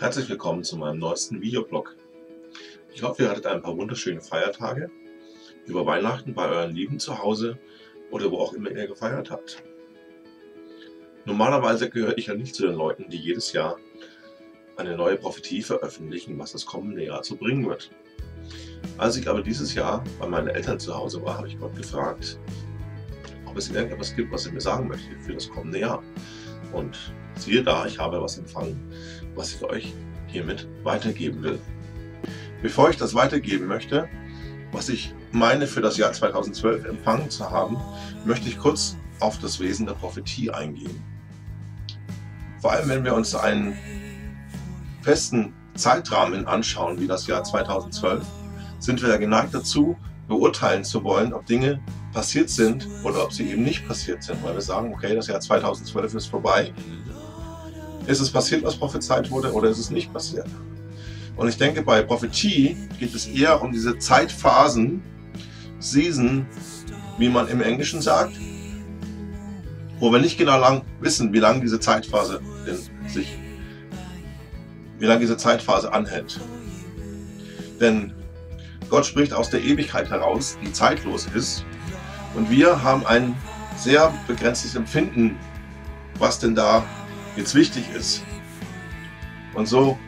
Herzlich willkommen zu meinem neuesten Videoblog. Ich hoffe, ihr hattet ein paar wunderschöne Feiertage über Weihnachten bei euren Lieben zu Hause oder wo auch immer ihr gefeiert habt. Normalerweise gehöre ich ja nicht zu den Leuten, die jedes Jahr eine neue Prophetie veröffentlichen, was das kommende Jahr zu bringen wird. Als ich aber dieses Jahr bei meinen Eltern zu Hause war, habe ich Gott gefragt, ob es irgendetwas gibt, was er mir sagen möchte für das kommende Jahr. Und siehe da, ich habe was empfangen, was ich euch hiermit weitergeben will. Bevor ich das weitergeben möchte, was ich meine für das Jahr 2012 empfangen zu haben, möchte ich kurz auf das Wesen der Prophetie eingehen. Vor allem, wenn wir uns einen festen Zeitrahmen anschauen, wie das Jahr 2012, sind wir geneigt dazu, beurteilen zu wollen, ob Dinge passiert sind oder ob sie eben nicht passiert sind, weil wir sagen, okay, das Jahr 2012 ist vorbei. Ist es passiert, was prophezeit wurde, oder ist es nicht passiert? Und ich denke, bei Prophetie geht es eher um diese Zeitphasen, Season, wie man im Englischen sagt, wo wir nicht genau lang wissen, wie lange diese Zeitphase sich, wie lange diese Zeitphase anhält. Denn Gott spricht aus der Ewigkeit heraus, die zeitlos ist. Und wir haben ein sehr begrenztes Empfinden, was denn da jetzt wichtig ist. Und so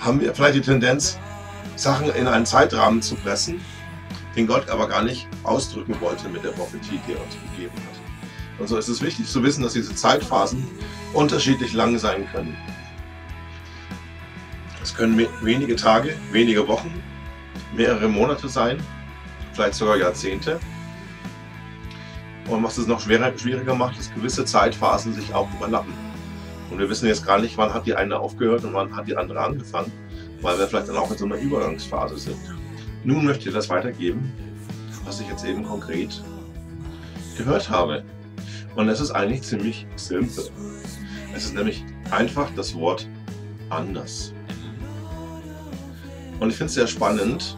haben wir vielleicht die Tendenz, Sachen in einen Zeitrahmen zu pressen, den Gott aber gar nicht ausdrücken wollte mit der Prophetie, die er uns gegeben hat. Und so ist es wichtig zu wissen, dass diese Zeitphasen unterschiedlich lang sein können. Es können wenige Tage, wenige Wochen, mehrere Monate sein, vielleicht sogar Jahrzehnte. Und was es noch schwerer, schwieriger macht, ist gewisse Zeitphasen sich auch überlappen. Und wir wissen jetzt gar nicht, wann hat die eine aufgehört und wann hat die andere angefangen, weil wir vielleicht dann auch in so einer Übergangsphase sind. Nun möchte ich das weitergeben, was ich jetzt eben konkret gehört habe. Und es ist eigentlich ziemlich simpel. Es ist nämlich einfach das Wort anders. Und ich finde es sehr spannend,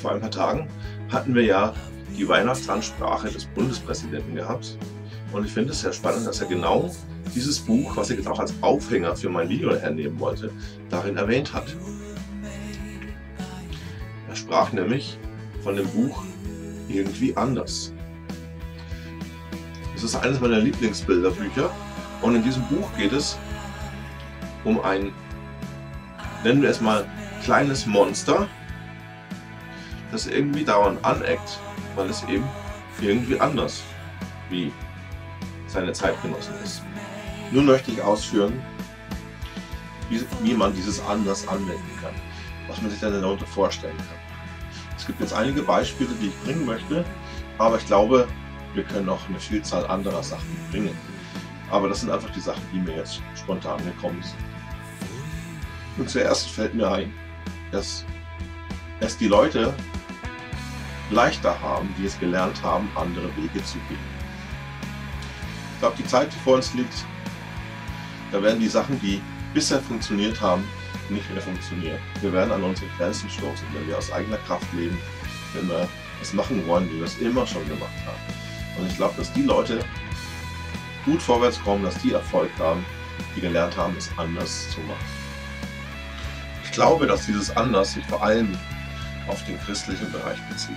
vor ein paar Tagen hatten wir ja die Weihnachtsansprache des Bundespräsidenten gehabt. Und ich finde es sehr spannend, dass er genau dieses Buch, was ich jetzt auch als Aufhänger für mein Video hernehmen wollte, darin erwähnt hat. Er sprach nämlich von dem Buch irgendwie anders. Es ist eines meiner Lieblingsbilderbücher und in diesem Buch geht es um ein, nennen wir es mal, kleines Monster, das irgendwie dauernd aneckt, weil es eben irgendwie anders wie seine Zeitgenossen ist. Nun möchte ich ausführen, wie, wie man dieses anders anwenden kann, was man sich dann darunter vorstellen kann. Es gibt jetzt einige Beispiele, die ich bringen möchte, aber ich glaube, wir können noch eine Vielzahl anderer Sachen bringen. Aber das sind einfach die Sachen, die mir jetzt spontan gekommen sind. Und zuerst fällt mir ein, dass es die Leute leichter haben, die es gelernt haben, andere Wege zu gehen. Ich glaube, die Zeit, die vor uns liegt, da werden die Sachen, die bisher funktioniert haben, nicht mehr funktionieren. Wir werden an unsere Grenzen stoßen, wenn wir aus eigener Kraft leben, wenn wir es machen wollen, wie wir es immer schon gemacht haben. Und ich glaube, dass die Leute gut vorwärts kommen, dass die Erfolg haben, die gelernt haben, es anders zu machen. Ich glaube, dass dieses Anders sich vor allem auf den christlichen Bereich bezieht.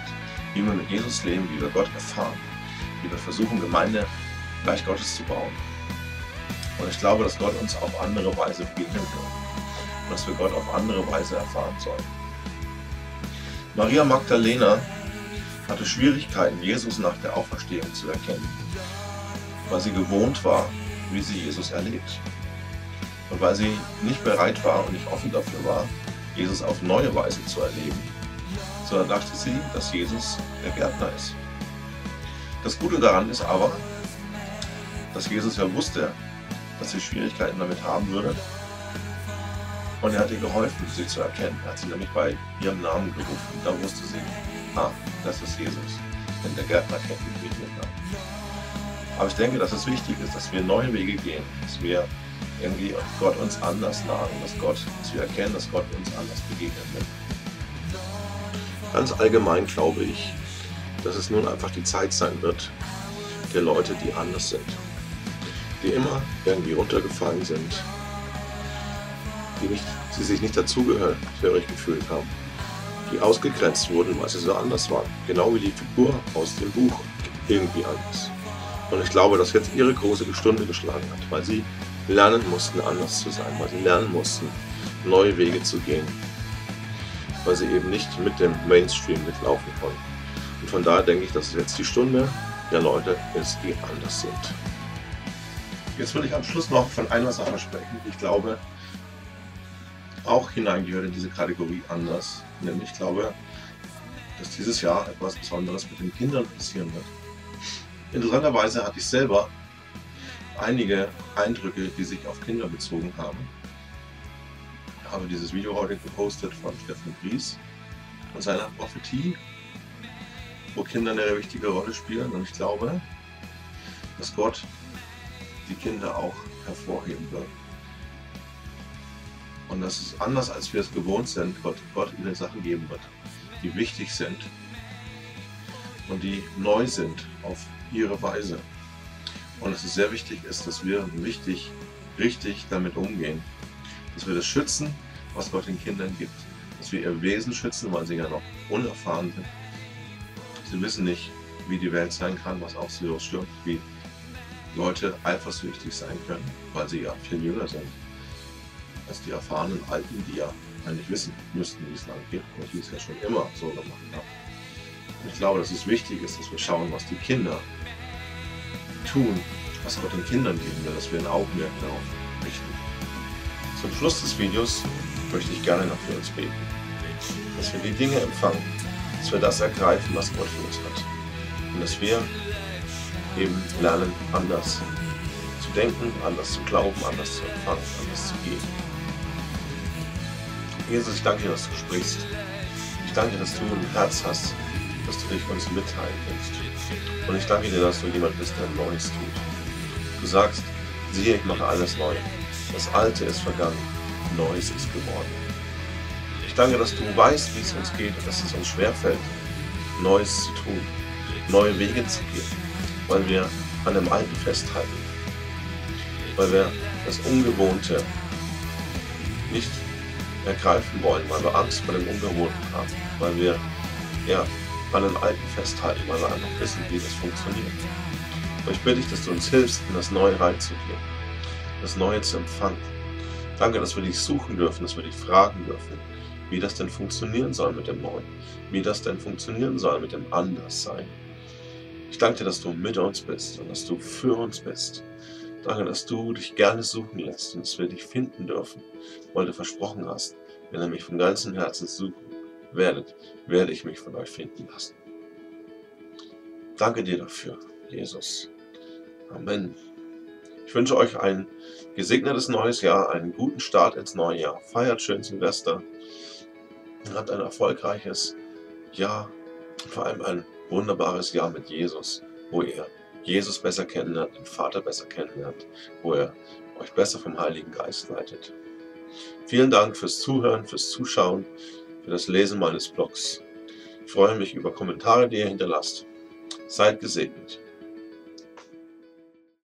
Wie wir mit Jesus leben, wie wir Gott erfahren, wie wir versuchen, Gemeinde gleich Gottes zu bauen. Und ich glaube, dass Gott uns auf andere Weise begegnen wird. Und dass wir Gott auf andere Weise erfahren sollen. Maria Magdalena hatte Schwierigkeiten, Jesus nach der Auferstehung zu erkennen, weil sie gewohnt war, wie sie Jesus erlebt. Und weil sie nicht bereit war und nicht offen dafür war, Jesus auf neue Weise zu erleben sondern dachte sie, dass Jesus der Gärtner ist. Das Gute daran ist aber, dass Jesus ja wusste, dass sie Schwierigkeiten damit haben würde. Und er hat ihr geholfen, sie zu erkennen. Er hat sie nämlich bei ihrem Namen gerufen. Da wusste sie, ah, das ist Jesus. Denn der Gärtner kennt mich nicht mit Namen. Aber ich denke, dass es wichtig ist, dass wir neue Wege gehen, dass wir irgendwie Gott uns anders nahen, dass Gott, dass wir erkennen, dass Gott uns anders begegnen will. Ganz allgemein glaube ich, dass es nun einfach die Zeit sein wird der Leute, die anders sind. Die immer irgendwie runtergefallen sind, die, nicht, die sich nicht dazugehörig gefühlt haben, die ausgegrenzt wurden, weil sie so anders waren. Genau wie die Figur aus dem Buch irgendwie anders. Und ich glaube, dass jetzt ihre große Stunde geschlagen hat, weil sie lernen mussten, anders zu sein, weil sie lernen mussten, neue Wege zu gehen, weil sie eben nicht mit dem Mainstream mitlaufen konnten. Und von daher denke ich, dass jetzt die Stunde der Leute ist, die anders sind. Jetzt will ich am Schluss noch von einer Sache sprechen. Ich glaube, auch hineingehört in diese Kategorie anders. Nämlich ich glaube, dass dieses Jahr etwas Besonderes mit den Kindern passieren wird. Interessanterweise hatte ich selber einige Eindrücke, die sich auf Kinder bezogen haben. Habe dieses Video heute gepostet von Steffen Gries und seiner Prophetie, wo Kinder eine wichtige Rolle spielen. Und ich glaube, dass Gott die Kinder auch hervorheben wird. Und dass es anders als wir es gewohnt sind, Gott, Gott ihnen Sachen geben wird, die wichtig sind und die neu sind auf ihre Weise. Und dass es sehr wichtig ist, dass wir wichtig, richtig damit umgehen. Dass wir das schützen, was Gott den Kindern gibt. Dass wir ihr Wesen schützen, weil sie ja noch unerfahren sind. Sie wissen nicht, wie die Welt sein kann, was auch sie stürmt, wie Leute eifersüchtig sein können, weil sie ja viel jünger sind als die erfahrenen Alten, die ja eigentlich wissen müssten, wie es lang geht und die es ja schon immer so gemacht haben. Ich glaube, dass es wichtig ist, dass wir schauen, was die Kinder tun, was Gott den Kindern geben will, dass wir ein Augenmerk darauf richten. Zum Schluss des Videos möchte ich gerne noch für uns beten, dass wir die Dinge empfangen, dass wir das ergreifen, was Gott für uns hat und dass wir eben lernen, anders zu denken, anders zu glauben, anders zu empfangen, anders zu gehen. Jesus, ich danke dir, dass du sprichst. Ich danke dir, dass du ein Herz hast, dass du dich uns mitteilen willst. Und ich danke dir, dass du jemand bist, der Neues tut. Du sagst, siehe, ich mache alles neu. Das Alte ist vergangen, Neues ist geworden. Ich danke, dass du weißt, wie es uns geht und dass es uns schwerfällt, Neues zu tun, neue Wege zu gehen, weil wir an dem Alten festhalten, weil wir das Ungewohnte nicht ergreifen wollen, weil wir Angst vor dem Ungewohnten haben, weil wir ja, an den Alten festhalten, weil wir einfach wissen, wie das funktioniert. Aber ich bitte dich, dass du uns hilfst, in das Neue reinzugehen, das Neue zu empfangen. Danke, dass wir dich suchen dürfen, dass wir dich fragen dürfen, wie das denn funktionieren soll mit dem Neuen, wie das denn funktionieren soll mit dem Anderssein. Ich danke dir, dass du mit uns bist und dass du für uns bist. Danke, dass du dich gerne suchen lässt und dass wir dich finden dürfen, weil du versprochen hast, wenn ihr mich von ganzem Herzen suchen werdet, werde ich mich von euch finden lassen. Danke dir dafür, Jesus. Amen. Ich wünsche euch ein gesegnetes neues Jahr, einen guten Start ins neue Jahr. Feiert schön Silvester. Habt ein erfolgreiches Jahr. Vor allem ein wunderbares Jahr mit Jesus, wo ihr Jesus besser kennenlernt, den Vater besser kennenlernt, wo er euch besser vom Heiligen Geist leitet. Vielen Dank fürs Zuhören, fürs Zuschauen, für das Lesen meines Blogs. Ich freue mich über Kommentare, die ihr hinterlasst. Seid gesegnet.